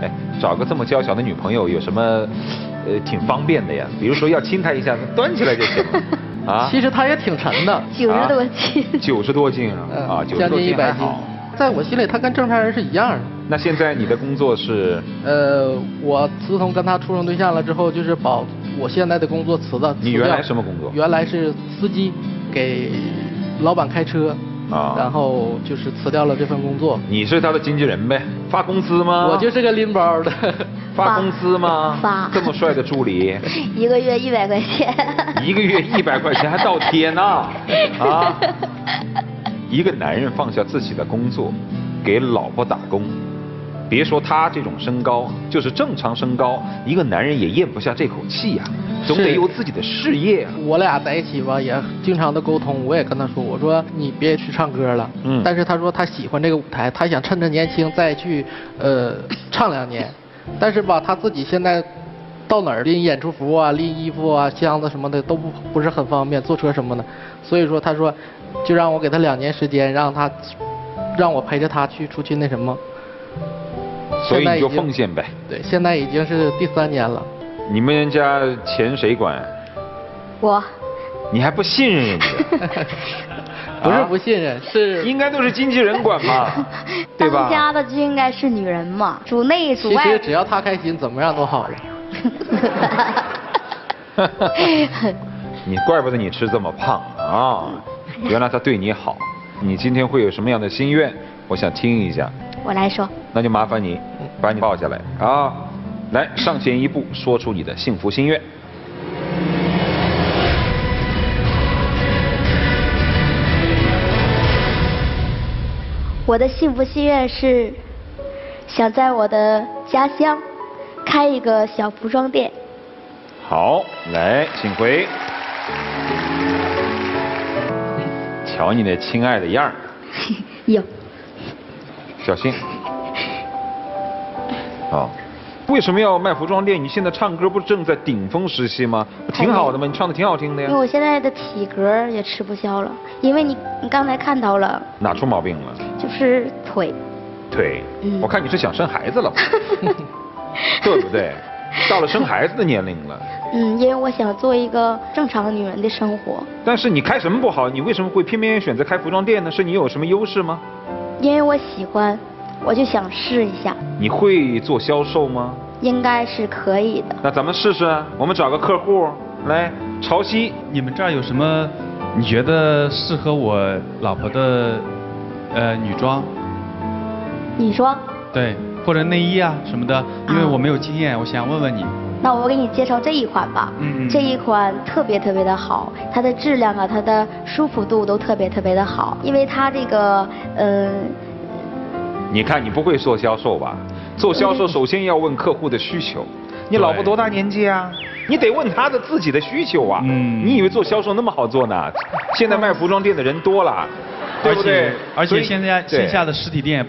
哎，找个这么娇小的女朋友有什么，呃，挺方便的呀？比如说要亲她一下，端起来就行了。啊，其实她也挺沉的，九十多斤。九十多斤嗯啊，九十多近一百斤斤还好。。在我心里，她跟正常人是一样的。那现在你的工作是？呃，我自从跟她处成对象了之后，就是把我现在的工作辞了。辞你原来什么工作原来是司机，给老板开车。啊然后就是辞掉了这份工作。你是他的经纪人呗？发工资吗？我就是个拎包的。发工资吗？发这么帅的助理，一个月一百块钱。一个月一百块钱还倒贴呢，啊！一个男人放下自己的工作，给老婆打工，别说他这种身高，就是正常身高，一个男人也咽不下这口气呀、总得有自己的事业啊。我俩在一起吧，也经常的沟通。我也跟他说，我说你别去唱歌了。嗯但是他说他喜欢这个舞台，他想趁着年轻再去呃 唱两年。但是吧，他自己现在到哪儿拎演出服啊、拎衣服啊、箱子什么的都不不是很方便，坐车什么的。所以说他说，就让我给他两年时间，让他让我陪着他去出去那什么。所以你就奉献呗。对，现在已经是第三年了。你们家钱谁管？我你还不信任人家？不是啊不信任，是应该都是经纪人管嘛，对吧？当家的就应该是女人嘛，主内主外其实。只要她开心，怎么样都好了。你怪不得你吃这么胖啊！原来他对你好。你今天会有什么样的心愿？我想听一下。我来说，那就麻烦你把你抱下来啊！来，上前一步，说出你的幸福心愿。我的幸福心愿是想在我的家乡开一个小服装店。好，来，请回。瞧你那亲爱的样儿，有，小心。好，为什么要卖服装店？你现在唱歌不是正在顶峰时期吗？挺好的嘛，你唱的挺好听的呀。因为我现在的体格也吃不消了，因为你你刚才看到了，哪出毛病了？就是腿。腿，嗯我看你是想生孩子了吧？对不对？到了生孩子的年龄了，嗯，因为我想做一个正常女人的生活，但是你开什么不好？你为什么会偏偏选择开服装店呢？是你有什么优势吗？因为我喜欢，我就想试一下，你会做销售吗？应该是可以的。那咱们试试啊，我们找个客户来，潮汐，你们这儿有什么你觉得适合我老婆的呃女装？女装，对，或者内衣啊什么的，因为我没有经验，我想问问你。那我给你介绍这一款吧。嗯嗯这一款特别特别的好，它的质量啊，它的舒服度都特别特别的好，因为它这个，嗯、你看你不会做销售吧？做销售首先要问客户的需求。你老婆多大年纪啊？你得问她的自己的需求啊。嗯你以为做销售那么好做呢？现在卖服装店的人多了，对不对？而且而且现在线下的实体店。